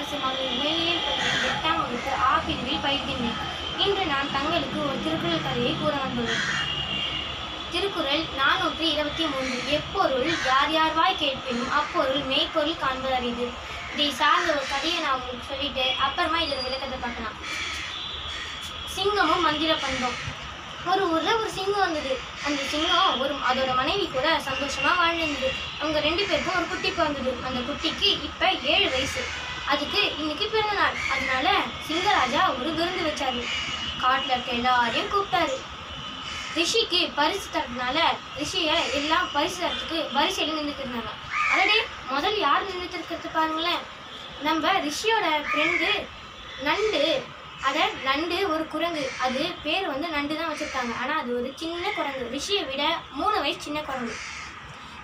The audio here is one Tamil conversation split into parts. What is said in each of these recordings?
அரசு மகளிர் மேல்நிலைப் பள்ளியின் எட்டாம் வகுப்பு ஆ பிரிவில் பயிர்கின்றேன் இன்று நான் தங்களுக்கு ஒரு திருக்குறள் கதையை கூற வந்துள்ளேன். திருக்குறள் நானூற்றி இருபத்தி மூன்று. எப்பொருள் யார் யார் வாய் கேட்பினும் அப்பொருள் மெய்ப்பொருள் காண்பது அறிது இதை சார்ந்த ஒரு கதையை நான் உங்களுக்கு சொல்லிட்டு அப்புறமா இதோட விளக்கத்தை பார்க்கலாம். சிங்கமும் மந்திர பண்பம். ஒரு ஊரில் ஒரு சிங்கம் வந்தது. அந்த சிங்கம் ஒரு அதோட மனைவி கூட சந்தோஷமாக வாழ்ந்துருந்தது அவங்க ரெண்டு பேருக்கும் ஒரு குட்டி பிறந்தது அந்த குட்டிக்கு இப்போ ஏழு வயசு. அதுக்கு இன்னைக்கு பிறந்த நாள். அதனால சிங்கராஜா ஒரு விருந்து வச்சாரு. காட்டில் இருக்க எல்லாரையும் கூப்பிட்டாரு. ரிஷிக்கு பரிசு தரதுனால ரிஷியை எல்லாம் பரிசு தரத்துக்கு வரிசையில் நின்றுட்டு இருந்தாங்க. அடடே முதல் யார் நின்றுட்டு இருக்கிறது பாருங்களேன். நம்ம ரிஷியோட ஃப்ரெண்டு நண்டு. அதை நண்டு ஒரு குரங்கு. அது பேர் வந்து நண்டு தான் வச்சுருக்காங்க. ஆனால் அது ஒரு சின்ன குரங்கு. ரிஷியை விட மூணு வயசு சின்ன குரங்கு.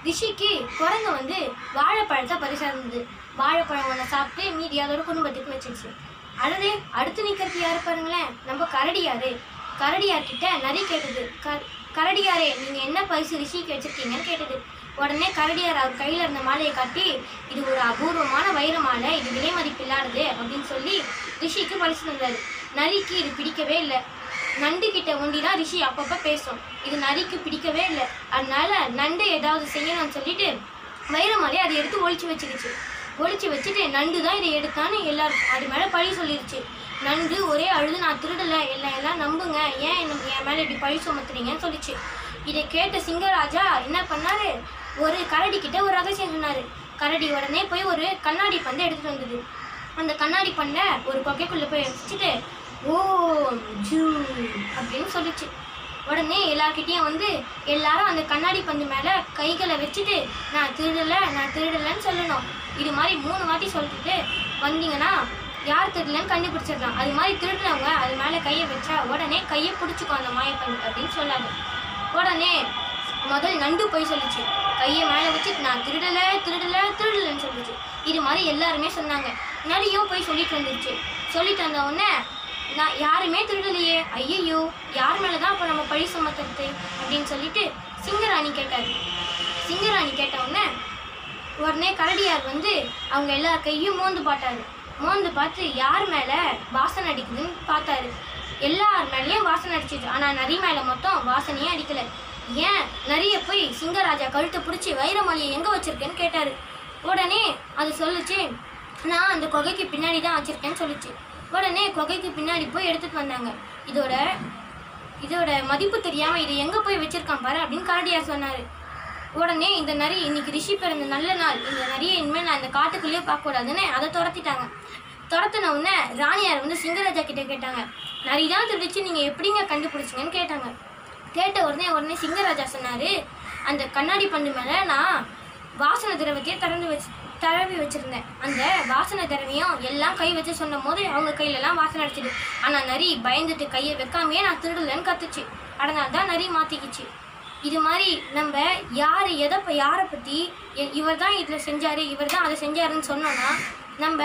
ரிஷிக்கு குரங்கு வந்து வாழைப்பழத்தை பரிசாக இருந்தது வாழைப்பழம் ஒன்று சாப்பிட்டு மீதி அதோட குடும்பத்துக்கு வச்சிருச்சு. அடடே அடுத்து நிற்கிறது யாரு பாருங்களேன்? நம்ம கரடியாரு. கரடியார் கிட்ட நரி கேட்டது. க கரடியாரே நீங்கள் என்ன பரிசு ரிஷிக்கு வச்சிருக்கீங்கன்னு கேட்டது. உடனே கரடியார் அவர் கையில் இருந்த மாலையை காட்டி இது ஒரு அபூர்வமான வைர மாலை இது விலை மதிப்பில்லாதது அப்படின்னு சொல்லி ரிஷிக்கு பரிசு தந்தார். நரிக்கு இது பிடிக்கவே இல்லை. நண்டு கிட்ட ஒண்டி தான் ரிஷி அப்பப்போ பேசும். இது நரிக்கு பிடிக்கவே இல்லை. அதனால நண்டு ஏதாவது செய்யணும்னு சொல்லிட்டு வைரமலை அதை எடுத்து ஒழிச்சு வச்சிருச்சு ஒழிச்சு வச்சுட்டு நண்டு தான் இதை எடுத்தான்னு எல்லாரும் அது மேலே பழி சொல்லிருச்சு. நண்டு ஒரே அழுது நான் திருடலை. எல்லாம் எல்லாம் நம்புங்க. ஏன் என்ன என் மேலே இப்படி பழி சுமத்துறீங்கன்னு சொல்லிச்சு. இதை கேட்ட சிங்கராஜா என்ன பண்ணார்? ஒரு கரடி கிட்ட ஒரு ரகசியம் சொன்னார். கரடி உடனே போய் ஒரு கண்ணாடி பந்தை எடுத்துகிட்டு வந்தது. அந்த கண்ணாடி பண்டை ஒரு கொக்கைக்குள்ள போய் வச்சுட்டு ஓம் ஜூ. அப்படின்னு சொல்லிச்சு. உடனே எல்லார்கிட்டேயும் வந்து எல்லாரும் அந்த கண்ணாடி பந்து மேலே கைகளை வச்சுட்டு நான் திருடலை நான் திருடலைன்னு சொல்லணும். இது மாதிரி மூணு வாட்டி சொல்லிட்டு வந்தீங்கன்னா யார் திருடலன்னு கண்டுபிடிச்சிடலாம். அது மாதிரி திருடுறவங்க அது மேலே கையை வச்சா உடனே கையை பிடிச்சிக்கும் அந்த மாயப்பந்து அப்படின்னு சொல்லாது உடனே முதல் நண்டு போய் சொல்லுச்சு. கையை மேலே வச்சு நான் திருடலை திருடலை திருடலைன்னு சொல்லிச்சு. இது மாதிரி எல்லாருமே சொன்னாங்க. நிறைய போய் சொல்லிட்டு வந்துருச்சு. சொல்லிட்டு வந்த உடனே நான் யாருமே திருடலையே. ஐயையோ யார் மேலே தான் அப்போ நம்ம பழி சுமத்துறது அப்படின்னு சொல்லிட்டு சிங்கராணி கேட்டார். சிங்கராணி கேட்ட உடனே உடனே கரடியார் வந்து அவங்க எல்லார் கையும் மோந்து பார்த்தாரு. மோந்து பார்த்து யார் மேலே வாசனை அடிக்குதுன்னு பார்த்தாரு. எல்லார் மேலேயும் வாசனை அடிச்சிச்சு ஆனால் நரி மேலே மொத்தம் வாசனையே அடிக்கல. ஏன்? நிறைய போய் சிங்கராஜா கழுத்தை பிடிச்சி வைரமலையை எங்கே வச்சுருக்கேன்னு கேட்டார். உடனே அது சொல்லுச்சு நான் அந்த குகைக்கு பின்னாடி தான் வச்சுருக்கேன்னு சொல்லிச்சு. உடனே குகைக்கு பின்னாடி போய் எடுத்துகிட்டு வந்தாங்க. இதோட இதோட மதிப்பு தெரியாமல் இதை எங்கே போய் வச்சிருக்கான் பாரு அப்படின்னு கரடியார் சொன்னார். உடனே இந்த நரி இன்னைக்கு ரிஷி பிறந்த நல்ல நாள். இந்த நரியை இனிமேல் நான் இந்த காட்டுக்குள்ளேயே பார்க்கக்கூடாதுன்னு அதை துரத்திட்டாங்க. துரத்தின உடனே ராணியார் வந்து சிங்கராஜா கிட்டே கேட்டாங்க. நரி தான் திருடிச்சு நீங்கள் எப்படிங்க கண்டுபிடிச்சிங்கன்னு கேட்டாங்க. கேட்ட உடனே உடனே சிங்கராஜா சொன்னார் அந்த கண்ணாடி பந்து மேலே நான் வாசனை திரவத்தையே திறந்து வச்சு தடவி வச்சுருந்தேன். அந்த வாசனை திரவியம் எல்லாம் கை வச்சு சொன்ன போது அவங்க கையிலலாம் வாசனை அடிச்சிது. ஆனால் நரி பயந்துட்டு கையை வைக்காமையே நான் திருடலன்னு கத்துச்சு. அதனால தான் நரி மாற்றிக்கிச்சு இது மாதிரி நம்ம யார் எதை ப- யாரை பற்றி இவர் தான் இதில் செஞ்சார் இவர் தான் அதை செஞ்சாருன்னு சொன்னோன்னா நம்ம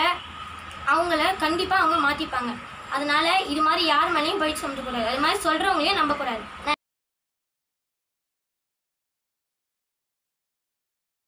அவங்கள கண்டிப்பாக அவங்க மாற்றிப்பாங்க அதனால இது மாதிரி யார் மேலேயும் பயிற்சி சொல்லக்கூடாது அது மாதிரி சொல்கிறவங்களையும் நம்பக்கூடாது.